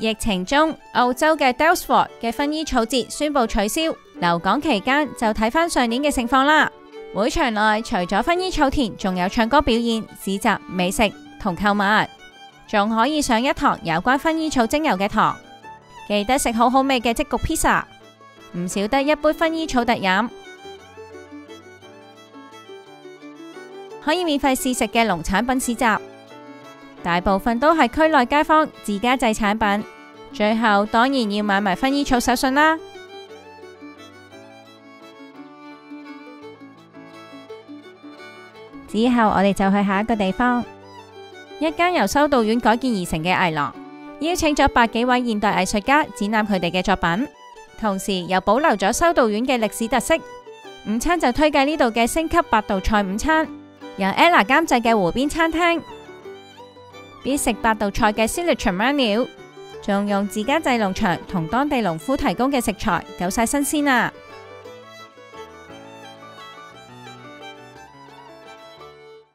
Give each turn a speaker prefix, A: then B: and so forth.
A: 疫情中，澳洲嘅 d e l s w o r t 嘅薰衣草节宣布取消。留港期间就睇翻上年嘅情况啦。会场内除咗薰衣草田，仲有唱歌表演、市集、美食同购物，仲可以上一堂有关薰衣草精油嘅堂。记得食好好味嘅即焗披萨，唔少得一杯薰衣草特饮，可以免费试食嘅农产品市集。大部分都系区内街坊自家制产品，最后当然要买埋薰衣草手信啦。之后我哋就去下一个地方，一间由修道院改建而成嘅艺廊，邀请咗百几位现代艺术家展览佢哋嘅作品，同时又保留咗修道院嘅历史特色。午餐就推介呢度嘅星级八道菜午餐，由 ella 监制嘅湖边餐厅。必食八道菜嘅 signature m e n u 仲用自家制农场同当地农夫提供嘅食材，够晒新鲜啦！